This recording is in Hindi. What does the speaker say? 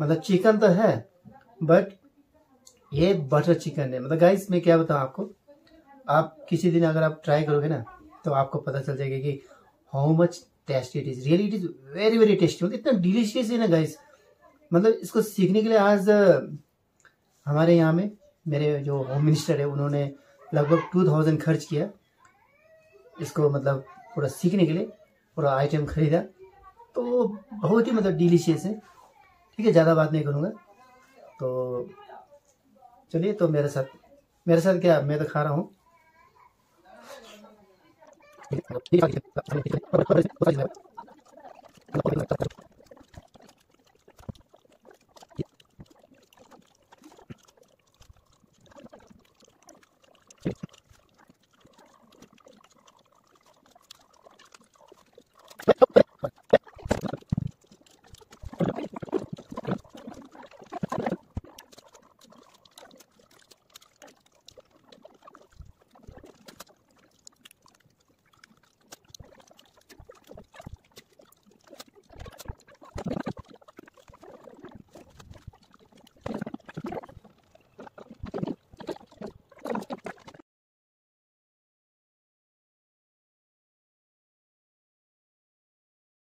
मतलब चिकन तो है बट ये बटर चिकन है। मतलब गाइस मैं क्या बताऊँ आपको? आप किसी दिन अगर आप ट्राई करोगे ना तो आपको पता चल जाएगा कि how much tasty it is really it is very very tasty मतलब इतना डिलीशियस है ना गाइस मतलब इसको सीखने के लिए आज, हमारे यहाँ में मेरे जो होम मिनिस्टर है, उन्होंने लगभग टू थाउज़ेंड खर्च किया। इसको मतलब पूरा सीखने के लिए पूरा आइटम खरीदा। तो बहुत ही मतलब डिलीशियस है। ठीक है ज़्यादा बात नहीं करूँगा। तो चलिए तो मेरे साथ मेरे साथ क्या मैं तो खा रहा हूँ।